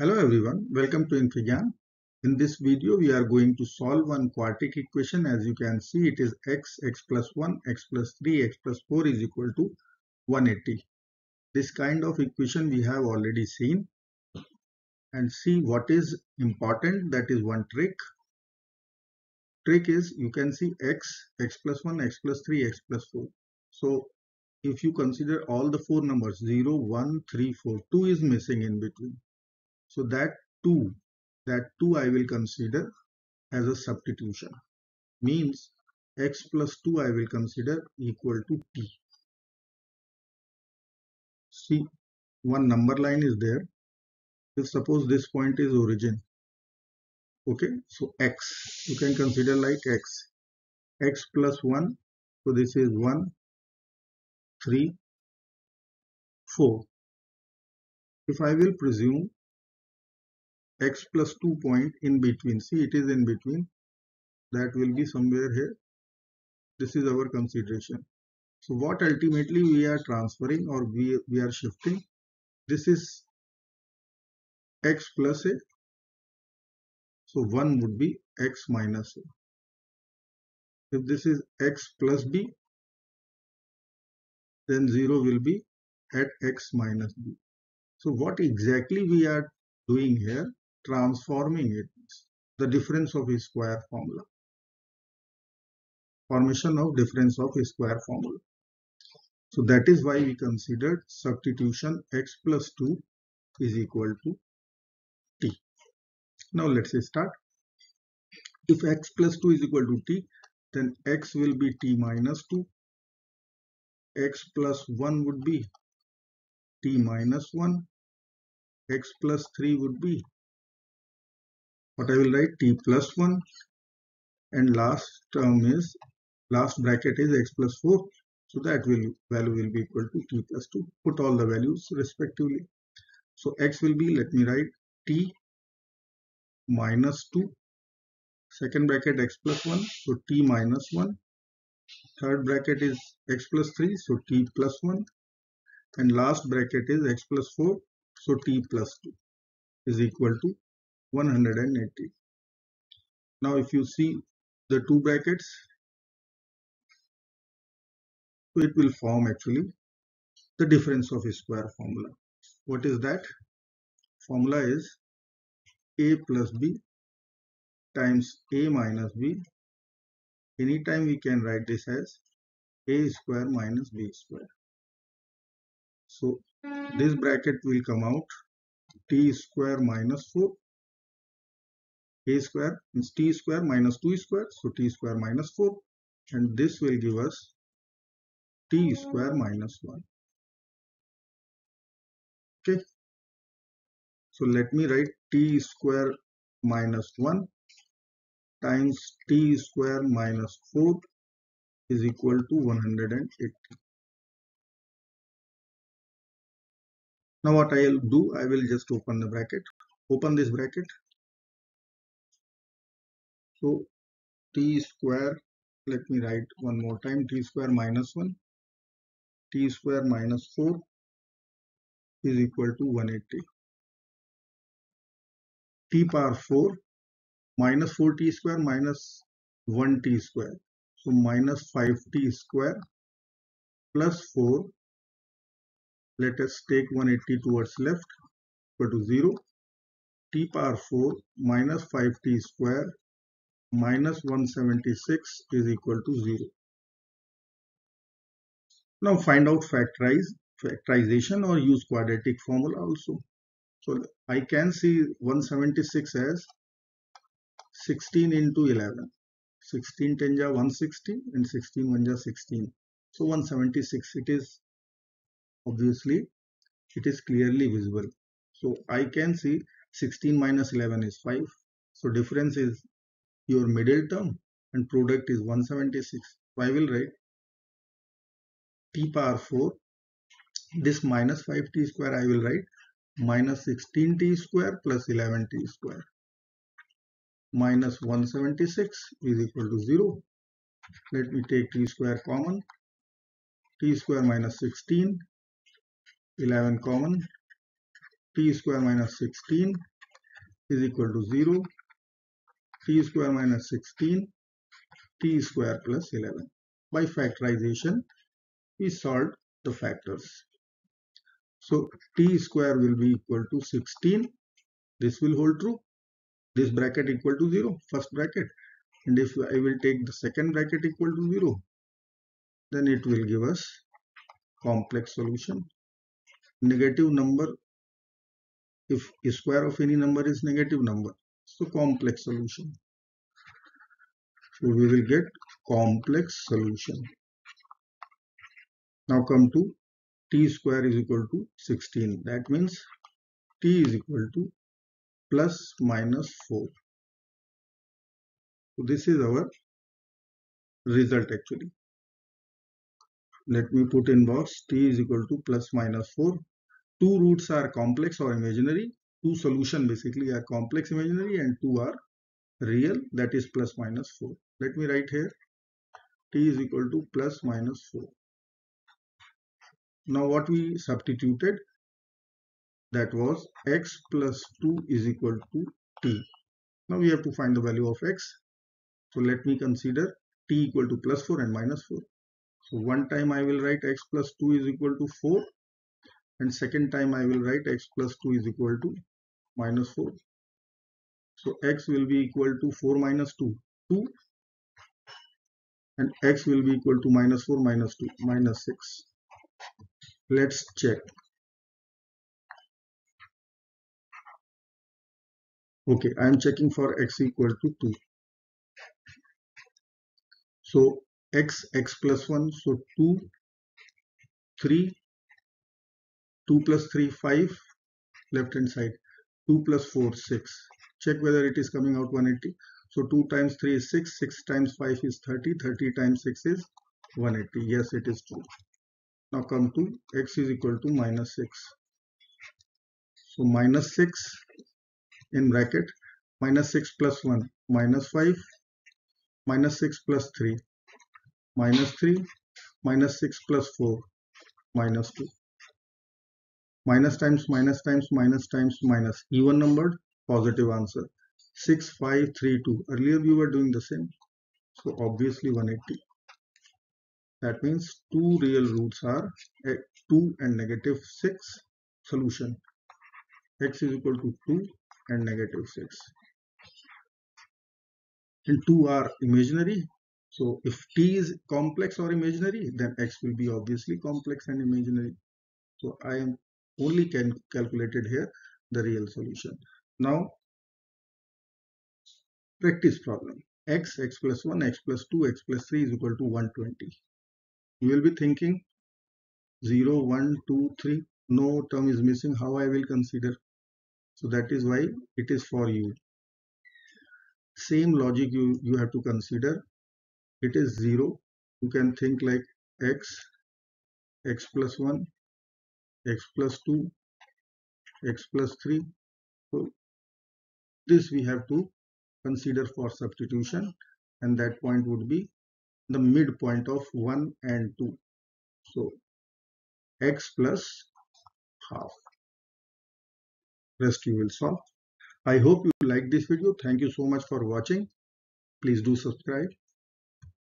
Hello everyone, welcome to infyGyan. In this video, we are going to solve one quartic equation. As you can see, it is x, x plus 1, x plus 3, x plus 4 is equal to 180. This kind of equation we have already seen. And see what is important, that is one trick. Trick is, you can see x, x plus 1, x plus 3, x plus 4. So, if you consider all the four numbers 0, 1, 3, 4, 2 is missing in between so that 2, that 2 I will consider as a substitution. Means x plus 2 I will consider equal to t. See, one number line is there. Suppose this point is origin. Okay, so x, you can consider like x. x plus 1, so this is 1, 3, 4. If I will presume x plus 2 point in between. See it is in between. That will be somewhere here. This is our consideration. So what ultimately we are transferring or we, we are shifting this is x plus a. So 1 would be x minus a. If this is x plus b then 0 will be at x minus b. So what exactly we are doing here transforming it the difference of square formula. Formation of difference of square formula. So that is why we considered substitution x plus 2 is equal to t. Now let's start. If x plus 2 is equal to t then x will be t minus 2 x plus 1 would be t minus 1 x plus 3 would be what I will write t plus 1 and last term is last bracket is x plus 4 so that will value will be equal to t plus 2 put all the values respectively. So x will be let me write t minus 2 second bracket x plus 1 so t minus 1 third bracket is x plus 3 so t plus 1 and last bracket is x plus 4 so t plus 2 is equal to 180 now if you see the two brackets so it will form actually the difference of square formula. What is that? Formula is a plus b times a minus b. Anytime we can write this as a square minus b square. So this bracket will come out t square minus 4 a square is t square minus 2 square so t square minus 4 and this will give us t square minus 1 okay? So let me write t square minus 1 times t square minus 4 is equal to 180 now what I'll do I will just open the bracket. Open this bracket so t square, let me write one more time, t square minus 1, t square minus 4 is equal to 180. t power 4 minus 4t square minus 1t square. So minus 5t square plus 4. Let us take 180 towards left equal to 0. t power 4 minus 5t square minus 176 is equal to 0. Now find out factorize, factorization or use quadratic formula also. So I can see 176 as 16 into 11. 16 10 ja 160 and 16 1 ja 16. So 176 it is obviously it is clearly visible. So I can see 16 minus 11 is 5. So difference is your middle term and product is 176 I will write? T power 4 this minus 5t square I will write. Minus 16t square plus 11t square. Minus 176 is equal to 0 let me take t square common. T square minus 16 11 common. T square minus 16 is equal to 0 t square minus 16 t square plus 11 by factorization we solved the factors. So t square will be equal to 16 this will hold true. This bracket equal to 0 first bracket. And if I will take the second bracket equal to 0 then it will give us complex solution. Negative number if square of any number is negative number so complex solution. So we will get complex solution. Now come to t square is equal to 16 that means t is equal to plus minus 4 so this is our result actually. Let me put in box. T is equal to plus minus 4 two roots are complex or imaginary two solution basically are complex imaginary and two are real that is plus minus 4 let me write here t is equal to plus minus 4 now what we substituted that was x plus 2 is equal to t. Now we have to find the value of x. So let me consider t equal to plus 4 and minus 4 so one time I will write x plus 2 is equal to 4 and second time I will write x plus 2 is equal to minus 4. So x will be equal to 4 minus 2, 2 and x will be equal to minus 4 minus 2, minus 6. Let's check. Okay, I am checking for x equal to 2. So x x plus 1 so 2 3 2 plus 3 5 left hand side 2 plus 4 6 check whether it is coming out 180 so 2 times 3 is 6 6 times 5 is 30 30 times 6 is 180 yes it is true. Now come to x is equal to minus 6 so minus 6 in bracket minus 6 plus 1 minus 5 minus 6 plus 3 minus 3 minus 6 plus 4 minus 2 minus times minus times minus times minus even numbered positive answer. 6 5 3 2 earlier we were doing the same. So obviously 180 that means two real roots are 2 and negative 6 solution. X is equal to 2 and negative 6 and 2 are imaginary. So if t is complex or imaginary, then x will be obviously complex and imaginary. So I am only can calculated here the real solution. Now practice problem. x, x plus 1, x plus 2, x plus 3 is equal to 120. You will be thinking 0, 1, 2, 3. No term is missing. How I will consider? So that is why it is for you. Same logic you, you have to consider it is 0 you can think like x x plus 1 x plus 2 x plus 3 so this we have to consider for substitution and that point would be the midpoint of 1 and 2 so x plus half. Rest you will solve. I hope you like this video. Thank you so much for watching. Please do subscribe